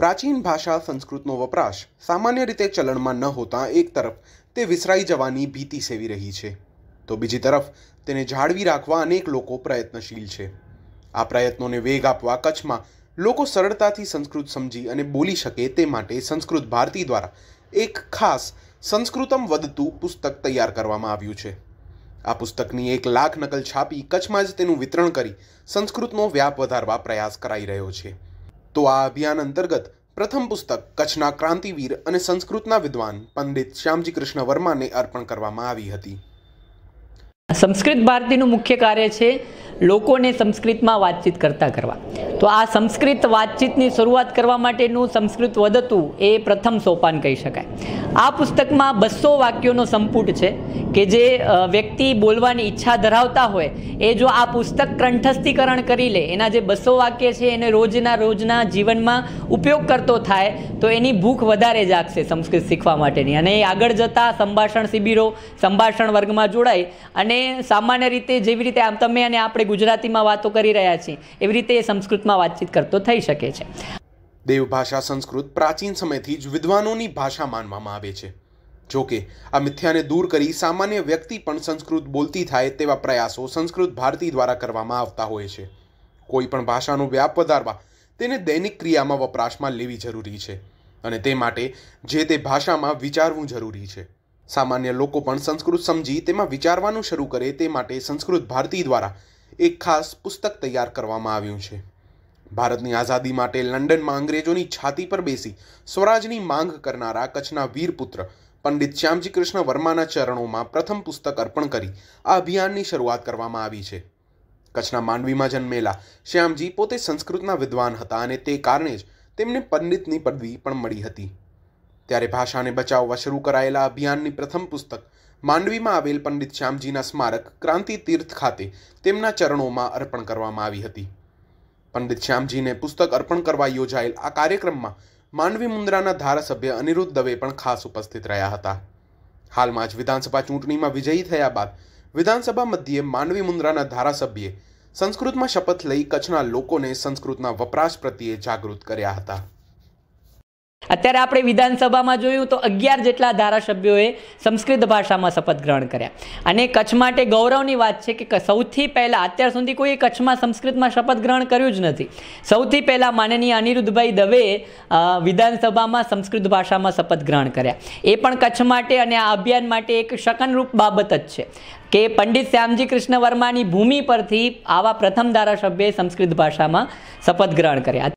પ્રાચીન ભાષા સંસ્કૃતનો વપરાશ સામાન્ય રીતે ચલણમાં ન હોતા એક તરફ તે વિસરાઈ જવાની ભીતિ સેવી રહી છે. તો બીજી તરફ તેને જાળવી રાખવા અનેક લોકો પ્રયત્નશીલ છે. આ પ્રયત્નોને વેગ આપવા કચ્છમાં લોકો સરળતાથી સંસ્કૃત સમજી અને બોલી શકે તે માટે સંસ્કૃત ભારતી દ્વારા એક ખાસ સંસ્કૃતમ વધતું પુસ્તક તૈયાર કરવામાં આવ્યું છે. આ પુસ્તકની એક લાખ નકલ છાપી કચ્છમાં જ તેનું વિતરણ કરી સંસ્કૃતનો વ્યાપ વધારવા પ્રયાસ કરાઈ રહ્યો છે. તો આ અભિયાન અંતર્ગત પ્રથમ પુસ્તક કચ્છના ક્રાંતિવીર અને સંસ્કૃતના વિદ્વાન પંડિત શ્યામજી કૃષ્ણ વર્માને અર્પણ કરવામાં આવી હતી. સંસ્કૃત ભારતીનું મુખ્ય કાર્ય છે લોકોને સંસ્કૃતમાં વાતચીત કરતા કરવા. તો આ સંસ્કૃત વાતચીતની શરૂઆત કરવા માટેનું સંસ્કૃત વધતું એ પ્રથમ સોપાન કહી શકાય. આ પુસ્તકમાં બસો વાક્યોનો સંપુટ છે કે જે વ્યક્તિ બોલવાની ઈચ્છા ધરાવતા હોય, એ જો આ પુસ્તક કંઠસ્થીકરણ કરી લે, એના જે બસો વાક્ય છે એને રોજના રોજના જીવનમાં ઉપયોગ કરતો થાય, તો એની ભૂખ વધારે જાગશે સંસ્કૃત શીખવા માટેની. અને એ આગળ જતાં સંભાષણ શિબિરો, સંભાષણ વર્ગમાં જોડાય અને સામાન્ય રીતે જેવી રીતે આમ તમે અને આપણે ગુજરાતીમાં વાતો કરી રહ્યા છીએ, એવી રીતે એ સંસ્કૃતમાં વાતચીત કરતો થઈ શકે છે. દેવભાષા સંસ્કૃત પ્રાચીન સમયથી જ વિદ્વાનોની ભાષા માનવામાં આવે છે. જોકે આ મિથ્યાને દૂર કરી સામાન્ય વ્યક્તિ પણ સંસ્કૃત બોલતી થાય તેવા પ્રયાસો સંસ્કૃત ભારતી દ્વારા કરવામાં આવતા હોય છે. કોઈ પણ ભાષાનો વ્યાપ વધારવા તેને દૈનિક ક્રિયામાં વપરાશમાં લેવી જરૂરી છે અને તે માટે જે તે ભાષામાં વિચારવું જરૂરી છે. સામાન્ય લોકો પણ સંસ્કૃત સમજી તેમાં વિચારવાનું શરૂ કરે તે માટે સંસ્કૃત ભારતી દ્વારા એક ખાસ પુસ્તક તૈયાર કરવામાં આવ્યું છે. ભારતની આઝાદી માટે લંડનમાં અંગ્રેજોની છાતી પર બેસી સ્વરાજની માંગ કરનારા કચ્છના વીરપુત્ર પંડિત શ્યામજી કૃષ્ણ વર્માના ચરણોમાં પ્રથમ પુસ્તક અર્પણ કરી આ અભિયાનની શરૂઆત કરવામાં આવી છે. કચ્છના માંડવીમાં જન્મેલા શ્યામજી પોતે સંસ્કૃતના વિદ્વાન હતા અને તે કારણે જ તેમને પંડિતની પદવી પણ મળી હતી. ત્યારે ભાષાને બચાવવા શરૂ કરાયેલા અભિયાનની પ્રથમ પુસ્તક માંડવીમાં આવેલ પંડિત શ્યામજીના સ્મારક ક્રાંતિ તીર્થ ખાતે તેમના ચરણોમાં અર્પણ કરવામાં આવી હતી. પંડિત શ્યામજીને પુસ્તક અર્પણ કરવા યોજાયેલ આ કાર્યક્રમમાં માંડવી મુન્દ્રાના ધારાસભ્ય અનિરુદ્ધ દવે પણ ખાસ ઉપસ્થિત રહ્યા હતા. હાલમાં જ વિધાનસભા ચૂંટણીમાં વિજયી થયા બાદ વિધાનસભા મધ્યે માંડવી મુન્દ્રાના ધારાસભ્યે સંસ્કૃતમાં શપથ લઈ કચ્છના લોકોને સંસ્કૃતના વપરાશ પ્રત્યે જાગૃત કર્યા હતા. અત્યારે આપણે વિધાનસભામાં જોયું તો અગિયાર જેટલા ધારાસભ્યોએ સંસ્કૃત ભાષામાં શપથ ગ્રહણ કર્યા. અને કચ્છ માટે ગૌરવની વાત છે કે સૌથી પહેલાં અત્યાર સુધી કોઈ કચ્છમાં સંસ્કૃતમાં શપથ ગ્રહણ કર્યું જ નથી. સૌથી પહેલાં માનનીય અનિરુદ્ધભાઈ દવેએ વિધાનસભામાં સંસ્કૃત ભાષામાં શપથ ગ્રહણ કર્યા. એ પણ કચ્છ માટે અને આ અભિયાન માટે એક શકનરૂપ બાબત જ છે કે પંડિત શ્યામજી કૃષ્ણ વર્માની ભૂમિ પરથી આવા પ્રથમ ધારાસભ્યએ સંસ્કૃત ભાષામાં શપથ ગ્રહણ કર્યા.